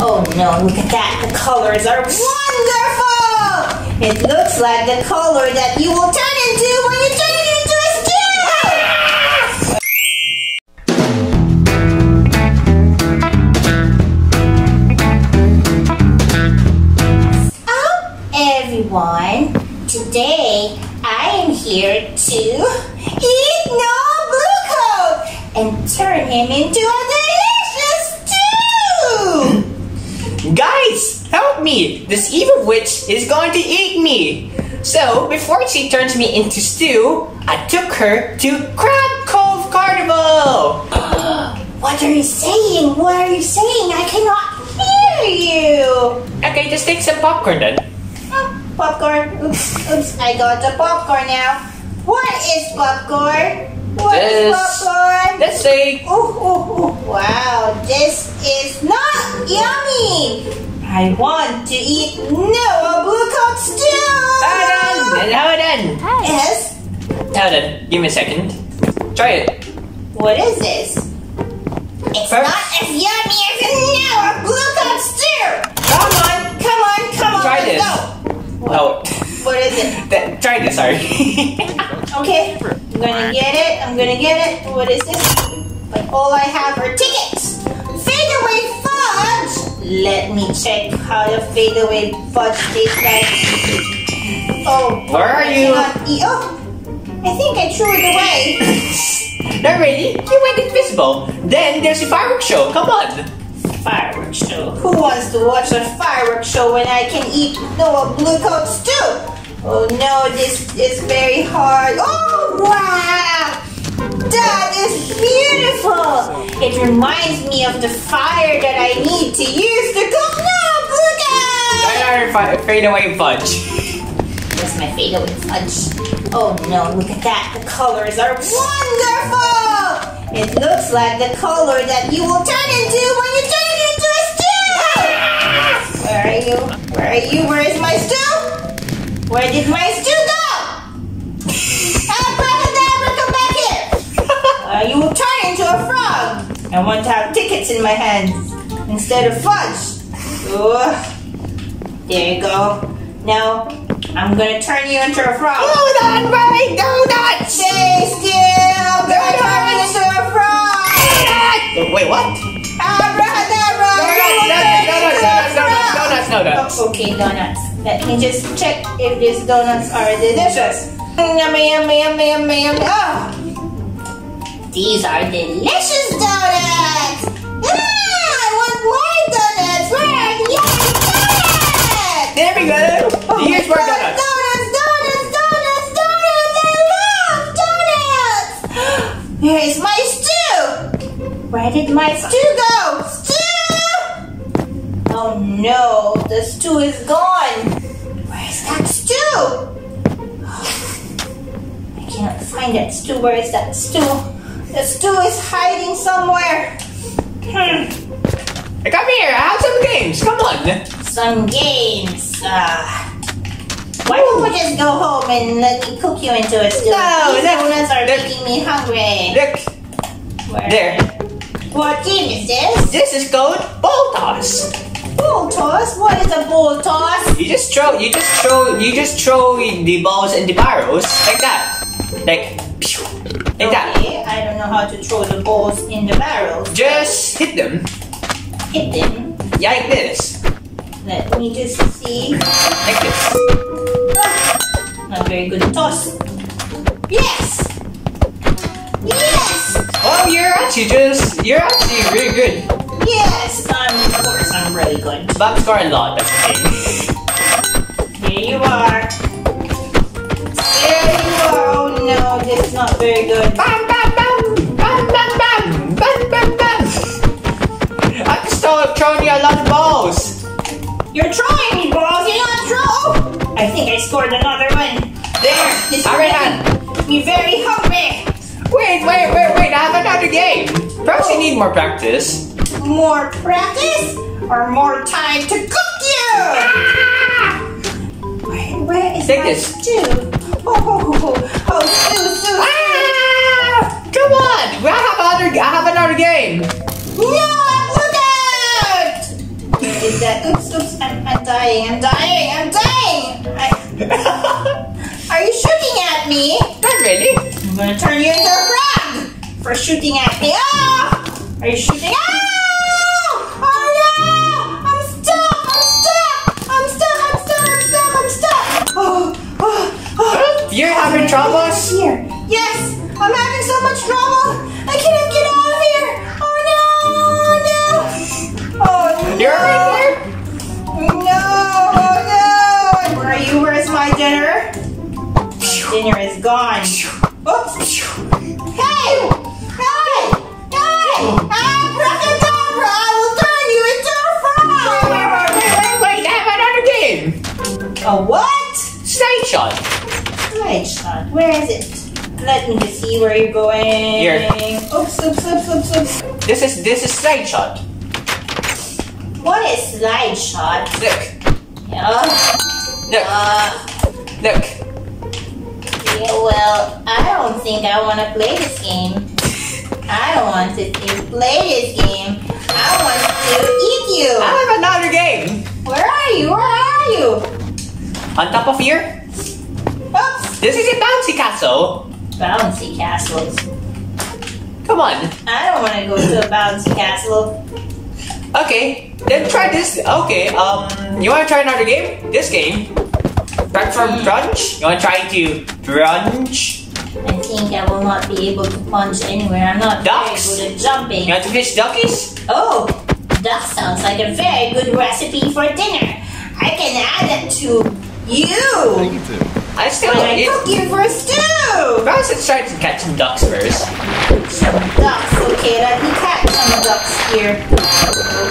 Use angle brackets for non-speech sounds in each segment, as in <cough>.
Oh no, look at that. The colors are wonderful! It looks like the color that you will turn into when you turn into a stew! Hello, oh, everyone. Today, I am here to eat Noah Blue Coat and turn him into a delicious stew! Guys, help me! This evil witch is going to eat me! So, before she turns me into stew, I took her to Crab Cove Carnival! <gasps> What are you saying? What are you saying? I cannot hear you! Okay, just take some popcorn then. Oh, popcorn. Oops, oops, I got the popcorn now. What is popcorn? What is This- popcorn? Let's say, Oh, oh, oh, wow, this is not I want to eat Noah Blue Coat stew! hold on, hold on, Yes? hold on, give me a second. Try it. What is this? It's First- not as yummy as a Noah Blue Coat stew! Come on, come on, come on, Try this. go! Oh, What is it? <laughs> th- try this, sorry. <laughs> Okay, I'm gonna get it. I'm gonna get it. What is this? But all I have are tickets. Fade away fudge. Let me check how the fade away fudge tastes like. Oh, Where are I you? eat- Oh, I think I threw it away. <laughs> Not really. You went invisible. Then there's a fireworks show. Come on. Fireworks show. Who wants to watch a fireworks show when I can eat Noah Blue Coats too? Oh no, this is very hard. Oh wow! That is beautiful! It reminds me of the fire that I need to use to cook Noah Blue Coats! Another fi- fade away fudge. That's my favorite fudge. Oh no, look at that. The colors are wonderful! It looks like the color that you will turn into when you turn into a stew! Where are you? Where are you? Where is my stew? Where did my want to have tickets in my hands instead of fudge. Ugh. There you go. Now, I'm gonna turn you into a frog. Hold on, wait, donuts! Stay still! I'm gonna turn you into a frog! Oh, Wait, what? Abracadabra! Donuts, donuts, donuts, donuts, donuts, donuts. Oh, okay, donuts. Let me just check if these donuts are delicious. Yummy, yummy, yummy, yummy, yummy. Oh. These are delicious donuts! Where is my stew? Where did my stew go? Stew! Oh no, the stew is gone. Where is that stew? I cannot find that stew. Where is that stew? The stew is hiding somewhere. Hmm. Come here, I have some games. Come on. Some games. Uh, why don't we just go home and let me cook you into a stew? No, These that- donuts are that- making me hungry. Look, Where- there. What game is this? This is called ball toss. Ball toss? What is a ball toss? You just throw, you just throw, you just throw the balls in the barrels like that, like, pew, like that. I don't know how to throw the balls in the barrels. Just hit them, Hit them. yeah, like this, Let me just see. like this. Not very good toss. Yes! Oh, you're actually just, you're actually really good. Yes! I'm, of course, I'm really good. Bob scored a lot, that's okay. Here you are. There you are. Oh no, this is not very good. Bam, bam, bam, bam, bam, bam, bam, bam, bam. I can start throwing you a lot of balls. You're throwing me balls, you're not throw! Oh, I think I scored another one. There, This is all right, on. making me very hungry. Wait, wait, wait, wait, I have another game. Perhaps you need more practice. More practice or more time to cook you? Where, where is Take my this. stew? Oh, oh, oh, oh, oh, stew, stew, Ah! Come on! I have another. I have another game. No, look out! is that? Oops, oops, I'm, I'm dying, I'm dying, I'm dying! I, <laughs> are you shooting at me? Not really. I'm gonna turn you into a frog for shooting at me. Ah! Are you shooting? Ah! Oh no! I'm stuck! I'm stuck! I'm stuck! I'm stuck! I'm stuck! Oh, oh, oh. You're having troubles? Here. Yes! I'm having so much trouble! I cannot get out of here! Oh no! Oh no! Oh no! You're right there. No! Oh no! Where are you? Where's my dinner? Dinner is gone. Oops! Hey! Abracadabra! I will turn you into a frog! Wait, wait, wait, I have another game. A what? Slide shot. Slide shot. Where is it? Let me see where you're going. Here. Oops, oops, oops, oops, oops. This is this is slide shot. What is slide shot? Look, Yeah. look, Uh, look. yeah, well, I don't think I want to play this game. I don't want to play this game. I want to eat you. I have another game. Where are you? Where are you? On top of here, Oops. this is a bouncy castle. Bouncy castles. Come on. I don't want to go to a bouncy castle. Okay, then try this. Okay, um, you wanna try another game? This game. Platform crunch. You wanna try to crunch? I think I will not be able to punch anywhere. I'm not Ducks? very good at jumping. You want to fish duckies? Oh, that sounds like a very good recipe for dinner. I can add it to you Thank you too. I still when I it, cook you for a stew. Perhaps let's try to catch some ducks first. Some ducks. Okay, let me catch some ducks here.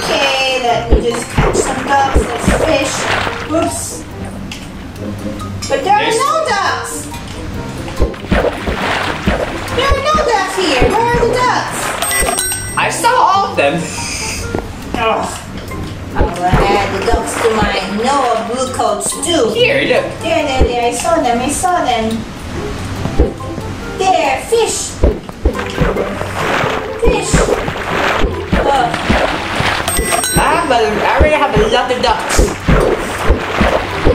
Okay, let me just catch some ducks. Let's fish. Whoops. But there are no ducks. There are no ducks here. Where are the ducks? I saw all of them. Oh. oh I will add the ducks to my Noah Blue Coat stew. Here, look. There, there, there. I saw them. I saw them. There, fish. Fish. Oh, I have a, I already have a lot of ducks.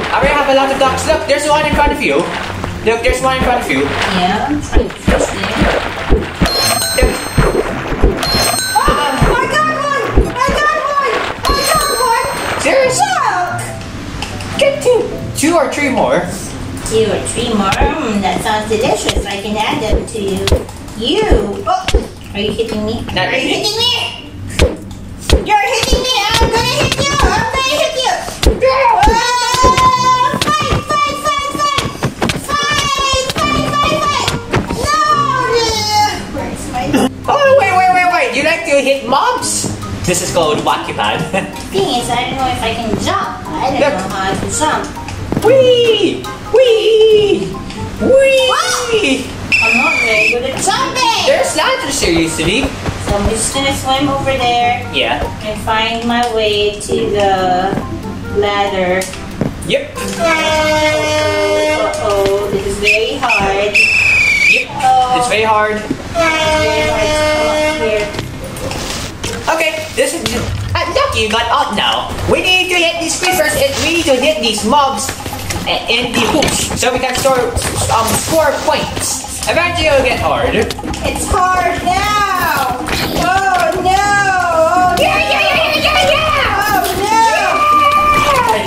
I already have a lot of ducks. Look, there's one in front of you. Look, there's one in front of you. yeah, I'm trying to fish there. Oh, I got one! I got one! I got one! seriously? Look! Get two, two or three more. Two or three more. Mm, that sounds delicious. I can add them to you. You. Oh, are you hitting me? Not are you really. hitting me? Mobs? This is called Wacky Pad. <laughs> thing is, I don't know if I can jump. I don't Look. know how to jump. Wee! Wee! Wee! I'm not very good at jumping. There's ladders here usually. So I'm just gonna swim over there Yeah. and find my way to the ladder. Yep. Uh oh, this is very hard. Yep. Oh. It's very hard. You got up now. We need to hit these creepers and we need to hit these mobs in the hoops so we can store um score points. Eventually it'll get hard. It's hard now. Oh no! Oh, Yeah, yeah, yeah, yeah, yeah! Oh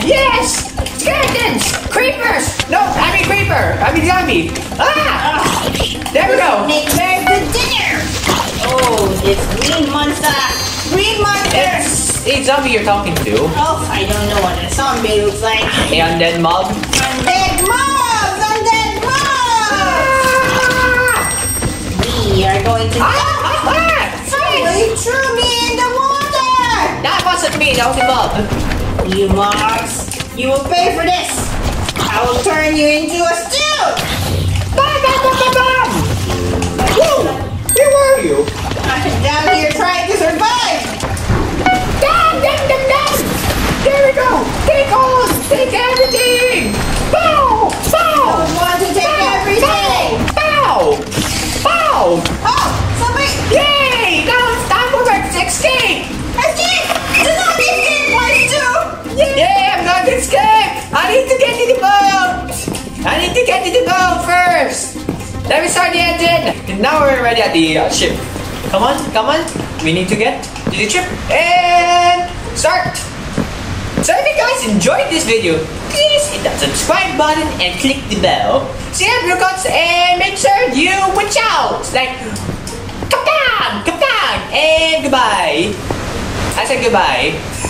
yeah! Yes! Skeletons! Creepers! No, I mean creeper! I mean zombie! Ah! There we go! Make very good dinner. Oh, this green monster! Green monster! It's a zombie you're talking to. Oh, I don't know what a zombie looks like. And then mob. Undead mobs! Undead mobs! We are going to. Ah! Ah! ah! Somebody threw me in the water! That wasn't me, that was a mob. You mobs, you will pay for this! I will turn you into a stew! Bam, bam, bam, bam, bam! Whoa! Where were you? I'm down here Take all, take everything! Bow! Bow! I want to take bow, everything! Bow! Bow! Oh, somebody! Yay! Now it's time for my 16! Escape! Do not escape, boys, too! Yay! Yay, I'm gonna escape! I need to get to the boat! I need to get to the boat first! Let me start the engine! Now we're ready at the uh, ship. Come on, come on. We need to get to the ship and start! Guys enjoyed this video, please hit that subscribe button and click the bell. See you coats and make sure you watch out. Like, come down, come down, and goodbye. I said goodbye.